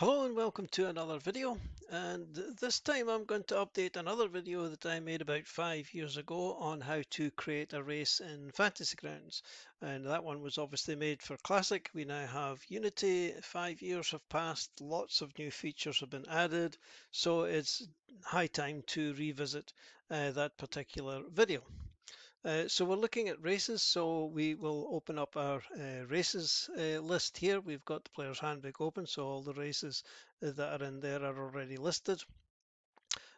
Hello and welcome to another video and this time I'm going to update another video that I made about five years ago on how to create a race in Fantasy Grounds and that one was obviously made for Classic. We now have Unity, five years have passed, lots of new features have been added so it's high time to revisit uh, that particular video. Uh, so we're looking at races, so we will open up our uh, races uh, list here. We've got the player's handbook open, so all the races uh, that are in there are already listed.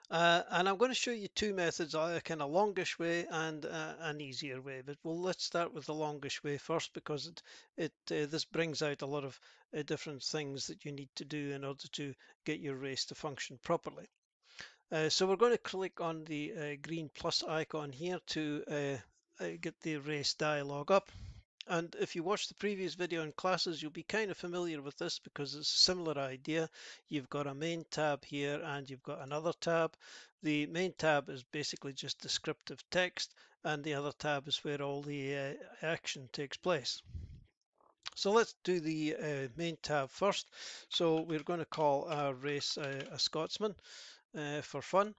Uh, and I'm going to show you two methods, a kind of longish way and an easier way. But well, let's start with the longish way first because it, it this brings out a lot of different things that you need to do in order to get your race to function properly. Uh, so we're going to click on the uh, green plus icon here to uh, uh, get the race dialog up. And if you watch the previous video on classes, you'll be kind of familiar with this because it's a similar idea. You've got a main tab here and you've got another tab. The main tab is basically just descriptive text and the other tab is where all the uh, action takes place. So let's do the main tab first. So we're going to call our race a Scotsman uh, for fun.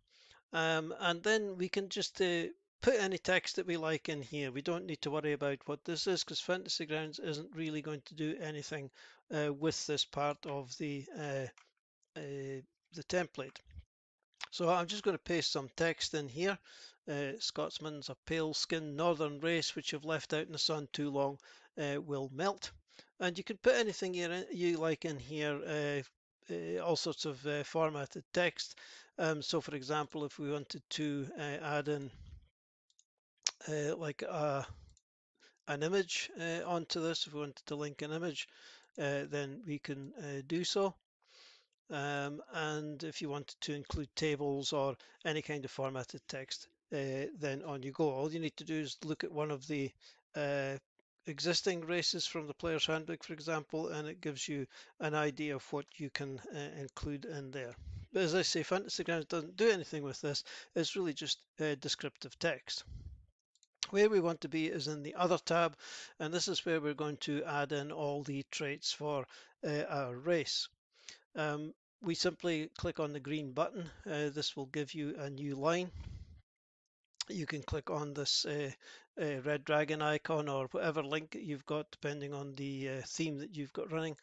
Um, and then we can just uh, put any text that we like in here. We don't need to worry about what this is because Fantasy Grounds isn't really going to do anything uh, with this part of the uh, uh, the template. So I'm just going to paste some text in here. Uh, Scotsman's a pale skinned northern race which have left out in the sun too long will melt. And you can put anything you, you like in here uh, all sorts of uh, formatted text. Um, so for example, if we wanted to uh, add in uh, like a, an image uh, onto this, if we wanted to link an image, uh, then we can do so. Um, and if you wanted to include tables or any kind of formatted text, then on you go. All you need to do is look at one of the existing races from the player's handbook, for example, and it gives you an idea of what you can uh, include in there. But as I say, Fantasy Grounds doesn't do anything with this. It's really just uh, descriptive text. Where we want to be is in the other tab, and this is where we're going to add in all the traits for uh, our race. Um, we simply click on the green button. Uh, this will give you a new line you can click on this uh, uh, red dragon icon or whatever link you've got depending on the uh, theme that you've got running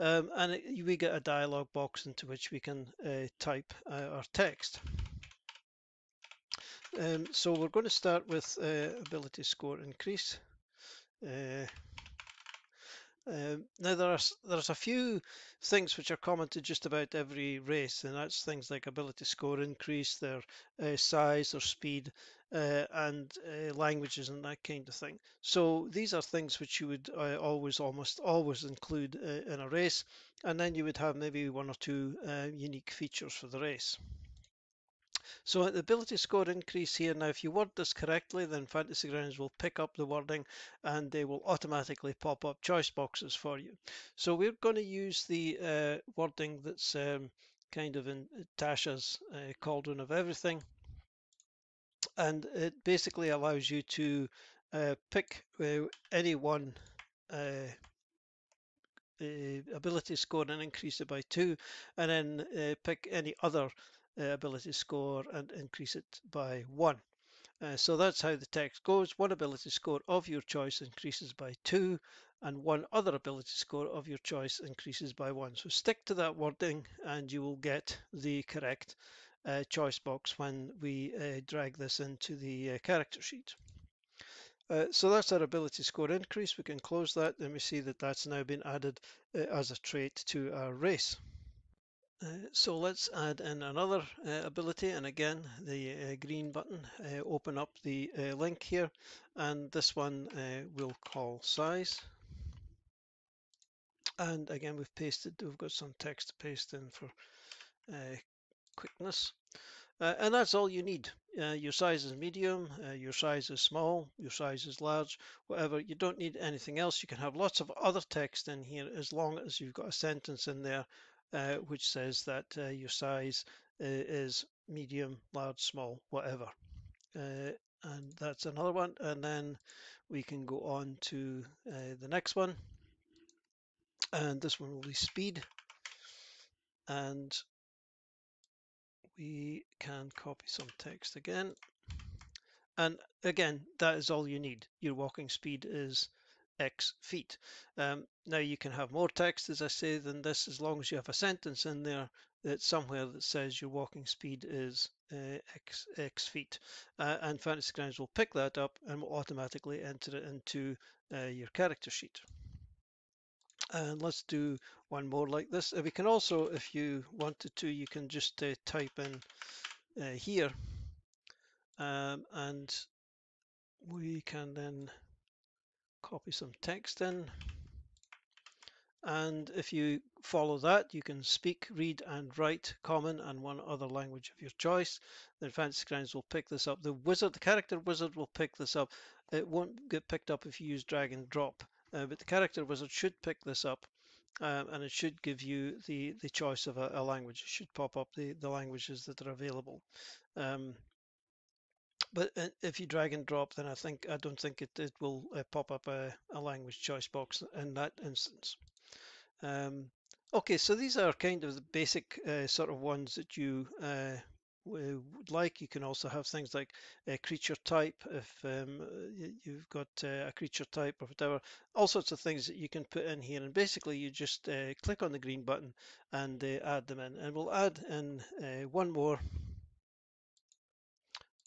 um, and it, we get a dialog box into which we can uh, type uh, our text. Um, so we're going to start with uh, ability score increase um, now there are there's a few things which are common to just about every race, and that's things like ability score increase, their uh, size or speed, uh, and uh, languages and that kind of thing. So these are things which you would uh, always, almost always include uh, in a race, and then you would have maybe one or two uh, unique features for the race. So the ability score increase here, now if you word this correctly, then Fantasy Grounds will pick up the wording and they will automatically pop up choice boxes for you. So we're going to use the uh, wording that's um, kind of in Tasha's uh, cauldron of everything. And it basically allows you to uh, pick uh, any one uh, ability score and increase it by two, and then uh, pick any other uh, ability score and increase it by one. Uh, so that's how the text goes. One ability score of your choice increases by two and one other ability score of your choice increases by one. So stick to that wording and you will get the correct uh, choice box when we uh, drag this into the uh, character sheet. Uh, so that's our ability score increase. We can close that and we see that that's now been added as a trait to our race. Uh, so let's add in another uh, ability and again the uh, green button uh, open up the uh, link here and this one we'll call size. And again we've pasted we've got some text to paste in for quickness. And that's all you need. Your size is medium your size is small your size is large whatever. You don't need anything else. You can have lots of other text in here as long as you've got a sentence in there uh, which says that uh, your size uh, is medium, large, small, whatever. Uh, and that's another one. And then we can go on to the next one. And this one will be speed. and we can copy some text again. And again, that is all you need. Your walking speed is X feet. Um, now you can have more text, as I say, than this, as long as you have a sentence in there that somewhere that says your walking speed is uh, X, X feet. Uh, and Fantasy Grounds will pick that up and will automatically enter it into uh, your character sheet. And let's do one more like this. Uh, we can also, if you wanted to, you can just uh, type in uh, here um, and we can then copy some text in. And if you follow that you can speak read and write common and one other language of your choice. Then fantasy grounds will pick this up. The wizard the character wizard will pick this up. It won't get picked up if you use drag and drop uh, but the character wizard should pick this up um, and it should give you the the choice of a, a, language. It should pop up the the languages that are available. Um, but uh, if you drag and drop, then I think I don't think it, it will uh, pop up a, a, language choice box in that instance. Um, okay, so these are kind of the basic uh, sort of ones that you uh, would like. You can also have things like a creature type if um, you've got uh, a creature type or whatever. All sorts of things that you can put in here, and basically you just uh, click on the green button and add them in. And we'll add in one more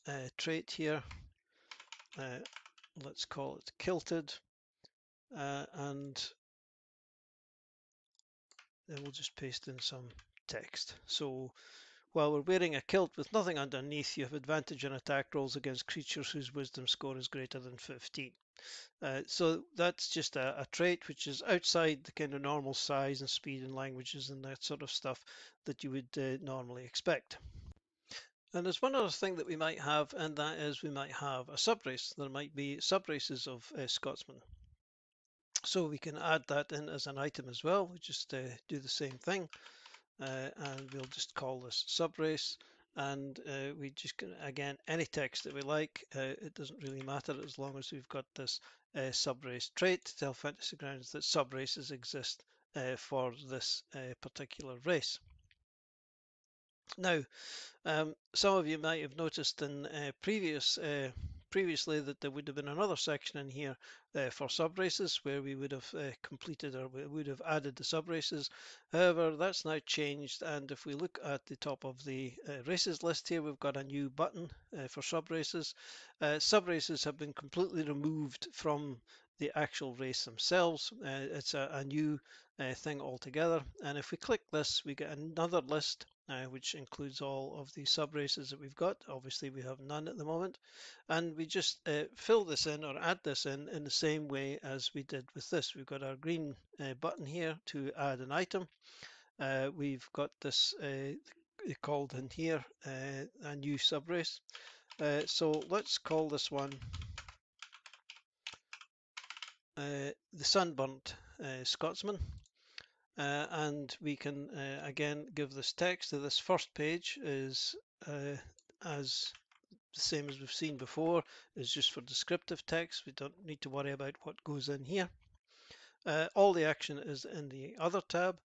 uh, trait here. Uh, let's call it kilted. Uh, and then we'll just paste in some text. So while we're wearing a kilt with nothing underneath, you have advantage on attack rolls against creatures whose wisdom score is greater than 15. Uh, so that's just a, a, trait which is outside the kind of normal size and speed and languages and that sort of stuff that you would uh, normally expect. And there's one other thing that we might have, and that is we might have a subrace. There might be subraces of uh, Scotsmen. So we can add that in as an item as well. We just uh, do the same thing, uh, and we'll just call this subrace. And uh, we just can, again, any text that we like, uh, it doesn't really matter as long as we've got this uh, subrace trait to tell Fantasy Grounds that subraces exist for this particular race. Now, um, some of you might have noticed in uh, previous uh, previously that there would have been another section in here uh, for sub races where we would have uh, completed or we would have added the sub races. However, that's now changed and if we look at the top of the uh, races list here, we've got a new button uh, for sub races. sub races have been completely removed from the actual race themselves. it's a, a new thing altogether and if we click this we get another list uh, which includes all of the sub races that we've got. Obviously, we have none at the moment. And we just uh, fill this in or add this in in the same way as we did with this. We've got our green uh, button here to add an item. Uh, we've got this uh, called in here uh, a new sub race. so let's call this one the Sunburnt Scotsman. Uh, and we can uh, again give this text. To this first page is uh, as the same as we've seen before is just for descriptive text. We don't need to worry about what goes in here. Uh, all the action is in the other tab.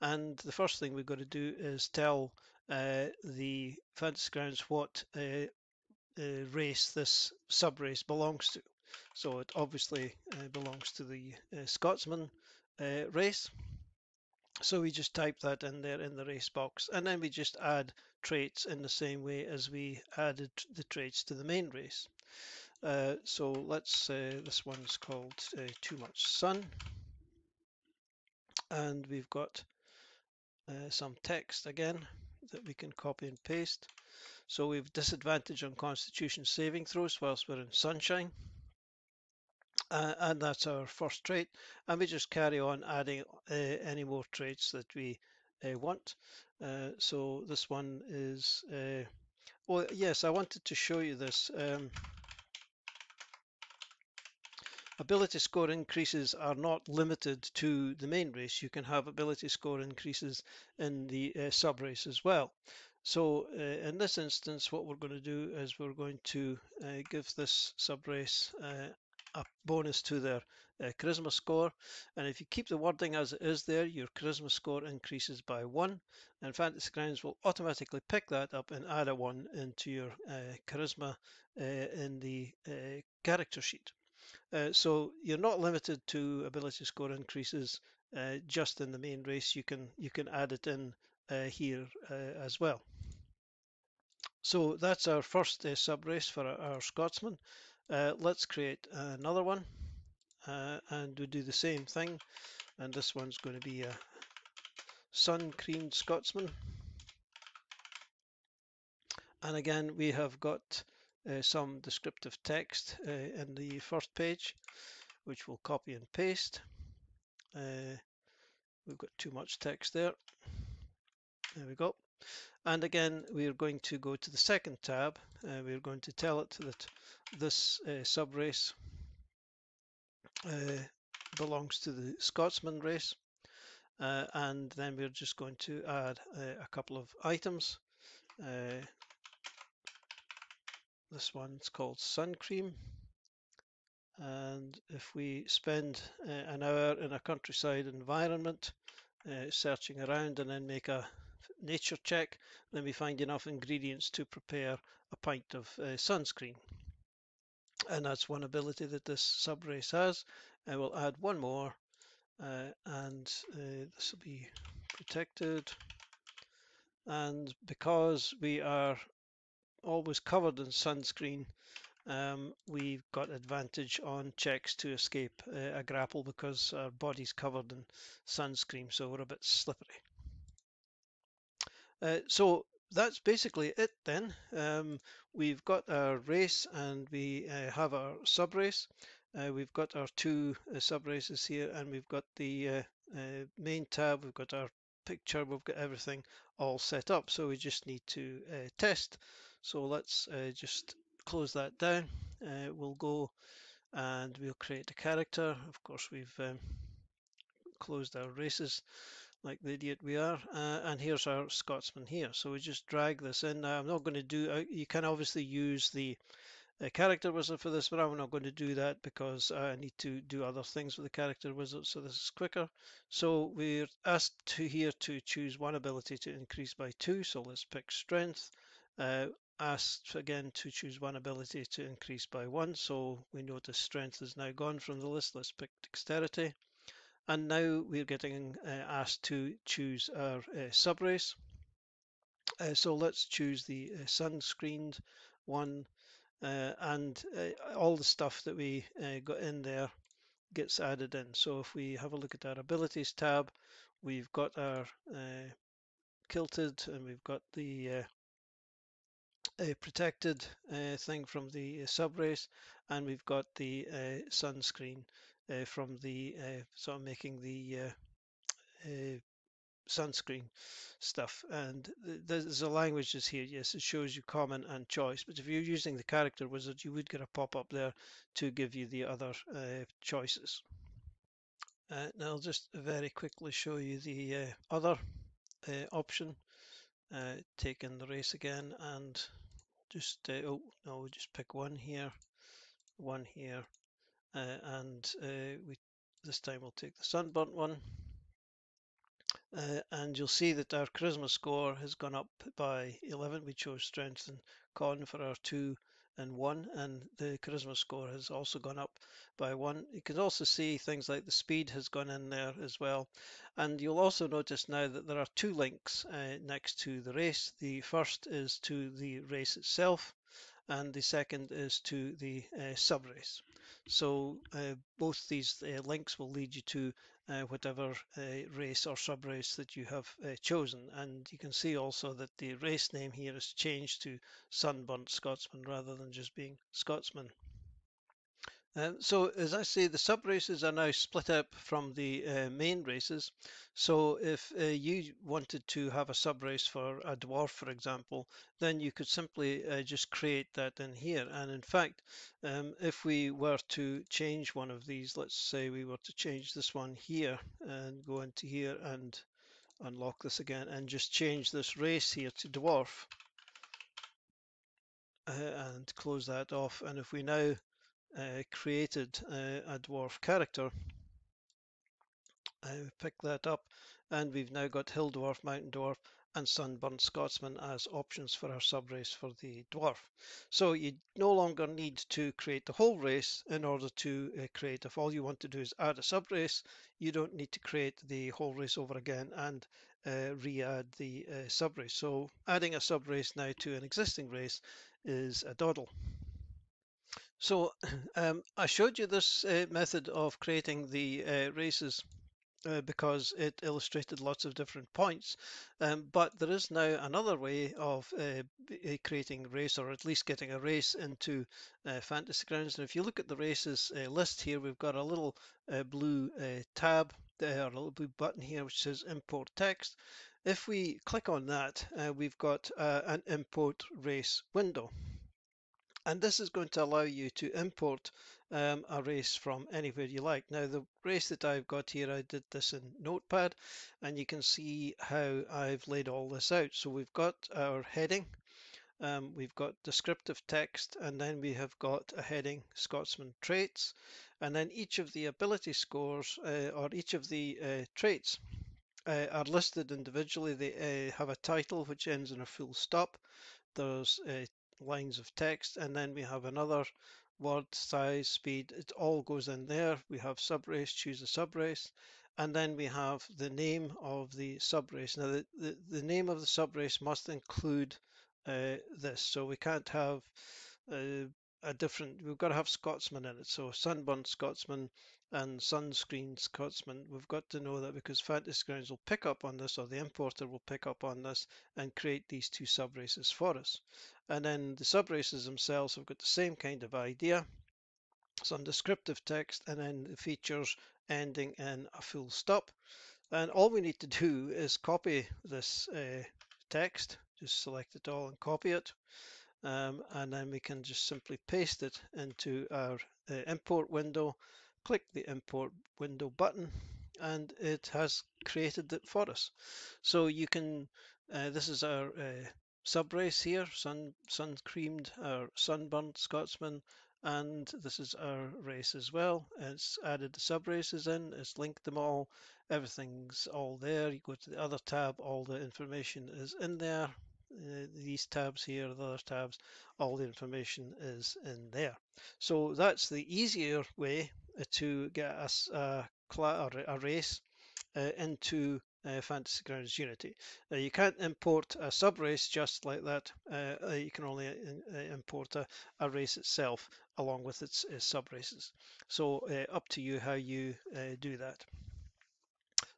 And the first thing we've got to do is tell uh, the fantasy grounds what uh, race this sub race belongs to so it obviously belongs to the Scotsman race so we just type that in there in the race box and then we just add traits in the same way as we added the traits to the main race. Uh, so let's say this one's called uh, too much sun and we've got uh, some text again that we can copy and paste. So we've disadvantage on constitution saving throws whilst we're in sunshine uh, and that's our first trait and we just carry on adding uh, any more traits that we uh, want. Uh, so this one is uh, well yes I wanted to show you this um, ability score increases are not limited to the main race. You can have ability score increases in the uh, sub race as well. So in this instance what we're going to do is we're going to give this sub race a bonus to their uh, charisma score. And if you keep the wording as it is there, your charisma score increases by one. And Fantasy Grounds will automatically pick that up and add a one into your uh, charisma uh, in the uh, character sheet. Uh, so you're not limited to ability score increases uh, just in the main race. You can you can add it in here as well. So that's our first sub race for our, our Scotsman. Let's create another one uh, and we do the same thing. And this one's going to be a sun creamed Scotsman. And again we have got uh, some descriptive text uh, in the first page which we'll copy and paste. Uh, we've got too much text there. There we go and again we are going to go to the second tab uh, we're going to tell it that this uh, sub race uh, belongs to the Scotsman race. Uh, and then we're just going to add uh, a couple of items. Uh, this one's called Sun Cream. And if we spend uh, an hour in a countryside environment, searching around and then make a nature check, then we find enough ingredients to prepare a pint of sunscreen and that's one ability that this sub race has. I will add one more uh, and uh, this will be protected and because we are always covered in sunscreen um, we've got advantage on checks to escape uh, a grapple because our body's covered in sunscreen so we're a bit slippery. Uh, so that's basically it then. Um, we've got our race and we uh, have our sub race. Uh, we've got our two uh, sub races here and we've got the uh, uh, main tab, we've got our picture, we've got everything all set up. So we just need to test. So let's just close that down. we'll go and we'll create a character. Of course, we've um, closed our races like the idiot we are. Uh, and here's our Scotsman here. So we just drag this in. Now I'm not going to do, uh, you can obviously use the uh, character wizard for this, but I'm not going to do that because I need to do other things with the character wizard. So this is quicker. So we're asked to here to choose one ability to increase by two. So let's pick strength. Uh, asked again to choose one ability to increase by one. So we notice strength is now gone from the list. Let's pick dexterity. And now we're getting uh, asked to choose our uh, subrace. Uh, so let's choose the uh, sunscreened one uh, and uh, all the stuff that we uh, got in there gets added in. So if we have a look at our abilities tab, we've got our kilted and we've got the protected thing from the subrace and we've got the sunscreen uh, from the uh, sort of making the uh, sunscreen stuff. And there's a languages here yes it shows you common and choice but if you're using the character wizard you would get a pop-up there to give you the other uh, choices. Uh, now I'll just very quickly show you the uh, other option. Take in the race again and just oh no just pick one here one here uh, and uh, we this time we'll take the sunburnt one. Uh, and you'll see that our charisma score has gone up by 11 we chose strength and con for our two and one and the charisma score has also gone up by one. You can also see things like the speed has gone in there as well. And you'll also notice now that there are two links uh, next to the race. The first is to the race itself and the second is to the uh, sub race so uh, both these uh, links will lead you to whatever race or sub race that you have chosen. And you can see also that the race name here is changed to Sunburnt Scotsman rather than just being Scotsman. Uh, so as I say, the sub races are now split up from the uh, main races. So if uh, you wanted to have a sub race for a dwarf, for example, then you could simply uh, just create that in here. And in fact, um, if we were to change one of these, let's say we were to change this one here and go into here and unlock this again and just change this race here to dwarf uh, and close that off. And if we now created uh, a dwarf character. I pick that up and we've now got Hill Dwarf, Mountain Dwarf and Sunburnt Scotsman as options for our subrace for the dwarf. So you no longer need to create the whole race in order to uh, create. If all you want to do is add a subrace, you don't need to create the whole race over again and uh, re-add the uh, subrace. So adding a subrace now to an existing race is a doddle. So um, I showed you this uh, method of creating the uh, races uh, because it illustrated lots of different points. Um, but there is now another way of uh, creating race, or at least getting a race into uh, Fantasy Grounds. And if you look at the races uh, list here, we've got a little blue tab there, a little blue button here which says Import Text. If we click on that, we've got an import race window. And this is going to allow you to import um, a race from anywhere you like. Now the race that I've got here, I did this in Notepad and you can see how I've laid all this out. So we've got our heading, um, we've got descriptive text and then we have got a heading Scotsman traits and then each of the ability scores uh, or each of the uh, traits uh, are listed individually. They uh, have a title which ends in a full stop. There's uh, lines of text and then we have another word size speed it all goes in there. We have subrace choose a subrace and then we have the name of the subrace. Now the, the, the name of the subrace must include uh, this. So we can't have uh, a different we've got to have scotsman in it so sunburnt scotsman and sunscreen Scotsman, we've got to know that because Fantasy Grounds will pick up on this or the importer will pick up on this and create these two sub races for us. And then the sub races themselves have got the same kind of idea, some descriptive text and then the features ending in a full stop. And all we need to do is copy this uh, text, just select it all and copy it. Um, and then we can just simply paste it into our uh, import window click the import window button and it has created it for us. So you can, uh, this is our uh, sub race here, sun, sun creamed, our sunburnt Scotsman, and this is our race as well. It's added the sub races in, it's linked them all, everything's all there. You go to the other tab, all the information is in there. Uh, these tabs here, the other tabs, all the information is in there. So that's the easier way to get us a, a race uh, into uh, Fantasy Grounds Unity. Uh, you can't import a subrace just like that. Uh, uh you can only uh, import a, a, race itself along with its uh, subraces. So up to you how you do that.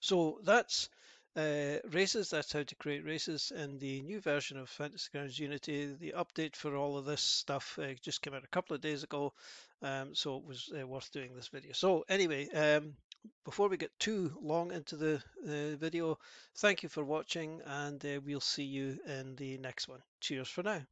So that's uh, races, that's how to create races in the new version of Fantasy Grounds Unity. The update for all of this stuff uh, just came out a couple of days ago, um, so it was uh, worth doing this video. So anyway, um, before we get too long into the uh, video, thank you for watching and uh, we'll see you in the next one. Cheers for now.